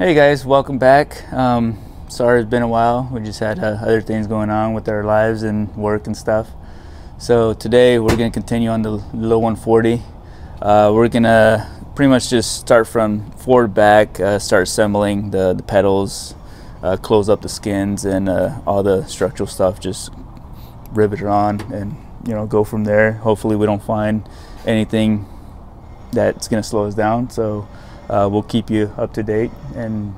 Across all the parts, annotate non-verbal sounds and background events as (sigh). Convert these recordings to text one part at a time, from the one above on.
Hey guys, welcome back. Um, sorry it's been a while. We just had uh, other things going on with our lives and work and stuff. So today we're going to continue on the low 140. Uh, we're going to pretty much just start from forward back, uh, start assembling the, the pedals, uh, close up the skins and uh, all the structural stuff, just rivet it on and you know go from there. Hopefully we don't find anything that's going to slow us down. So uh, we'll keep you up to date and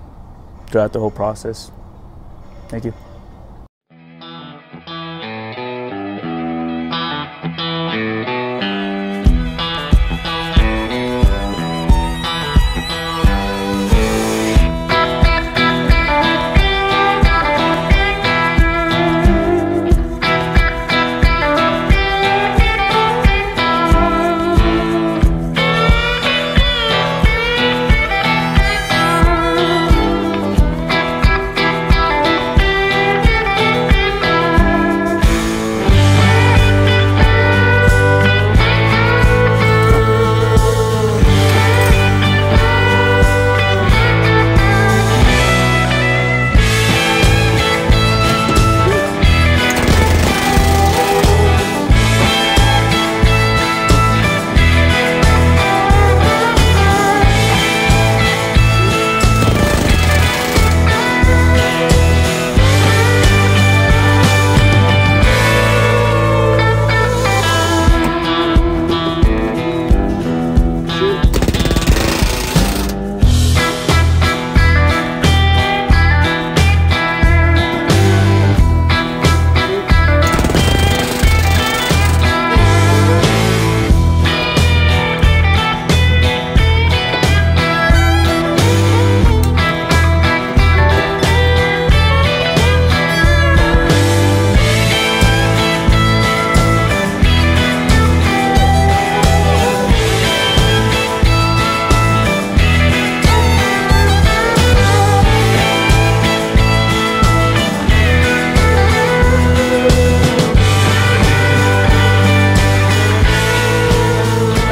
throughout the whole process. Thank you.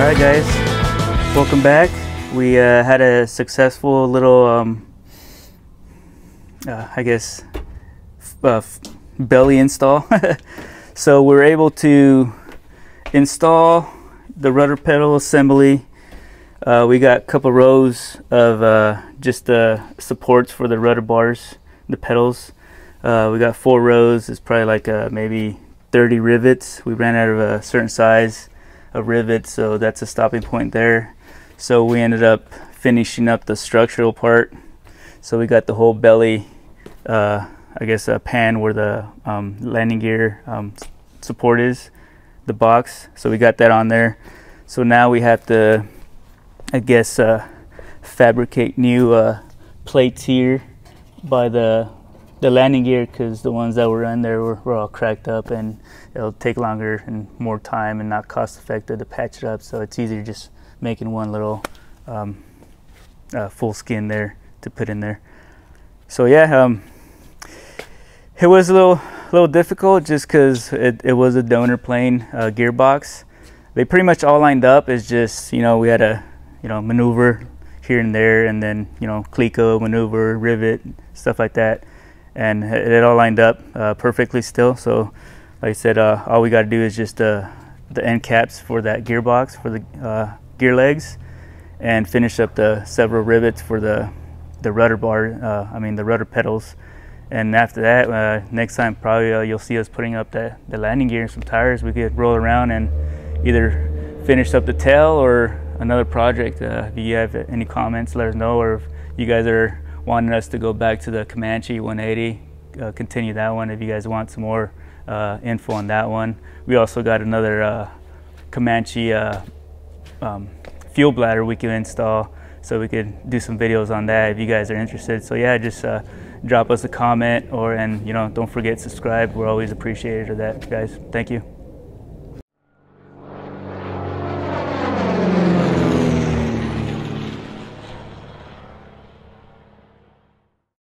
All right, guys, welcome back. We uh, had a successful little, um, uh, I guess, uh, belly install. (laughs) so we're able to install the rudder pedal assembly. Uh, we got a couple rows of uh, just the supports for the rudder bars, the pedals. Uh, we got four rows. It's probably like uh, maybe 30 rivets. We ran out of a certain size a rivet, so that's a stopping point there. So we ended up finishing up the structural part. So we got the whole belly, uh, I guess, a pan where the um, landing gear um, support is, the box. So we got that on there. So now we have to, I guess, uh, fabricate new uh, plates here by the the landing gear because the ones that were in there were, were all cracked up and it'll take longer and more time and not cost effective to patch it up so it's easier just making one little um, uh, full skin there to put in there. So yeah um, it was a little little difficult just because it, it was a donor plane uh, gearbox. They pretty much all lined up. It's just you know we had to you know maneuver here and there and then you know Cleco maneuver rivet stuff like that and it all lined up uh, perfectly still. So, like I said, uh, all we got to do is just uh, the end caps for that gearbox for the uh, gear legs, and finish up the several rivets for the the rudder bar. Uh, I mean the rudder pedals. And after that, uh, next time probably you'll see us putting up the, the landing gear and some tires. We could roll around and either finish up the tail or another project. If you have any comments, let us know. Or if you guys are wanting us to go back to the Comanche 180, uh, continue that one if you guys want some more uh, info on that one. We also got another uh, Comanche uh, um, fuel bladder we can install, so we could do some videos on that if you guys are interested. So yeah, just uh, drop us a comment or and you know don't forget subscribe. We're always appreciative of that, guys. Thank you.